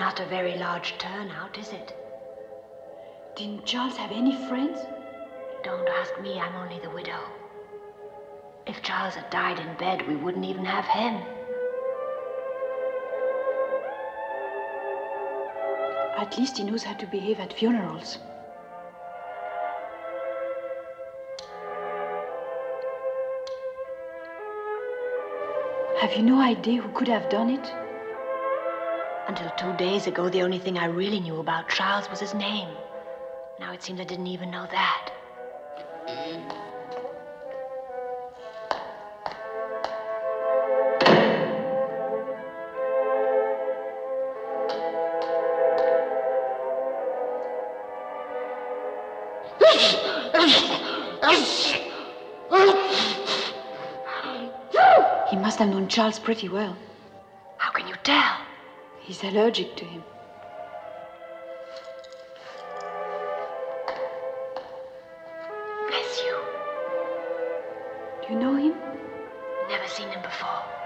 not a very large turnout, is it? Didn't Charles have any friends? Don't ask me, I'm only the widow. If Charles had died in bed, we wouldn't even have him. At least he knows how to behave at funerals. Have you no idea who could have done it? Until two days ago, the only thing I really knew about Charles was his name. Now it seems I didn't even know that. He must have known Charles pretty well. How can you tell? He's allergic to him. Bless you. Do you know him? Never seen him before.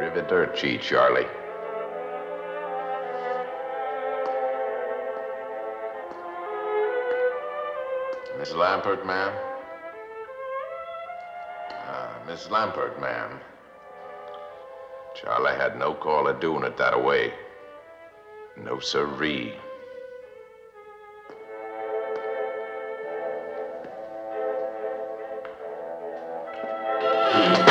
Arrivederci, Charlie. Miss Lampert, ma'am? Uh, Miss Lampert, ma'am. Charlie had no call of doing it that way. No siree. What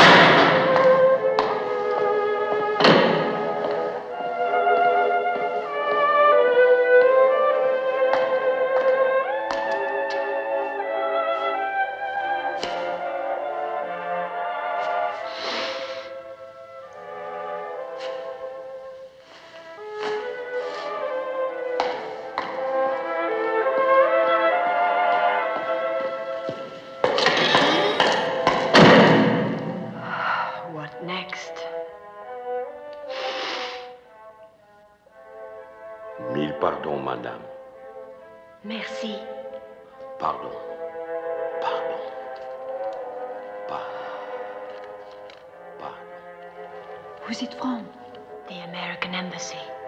Mille pardons, madame. Merci. Pardon. Pardon. Pardon. Pardon. Who's it from? The American Embassy.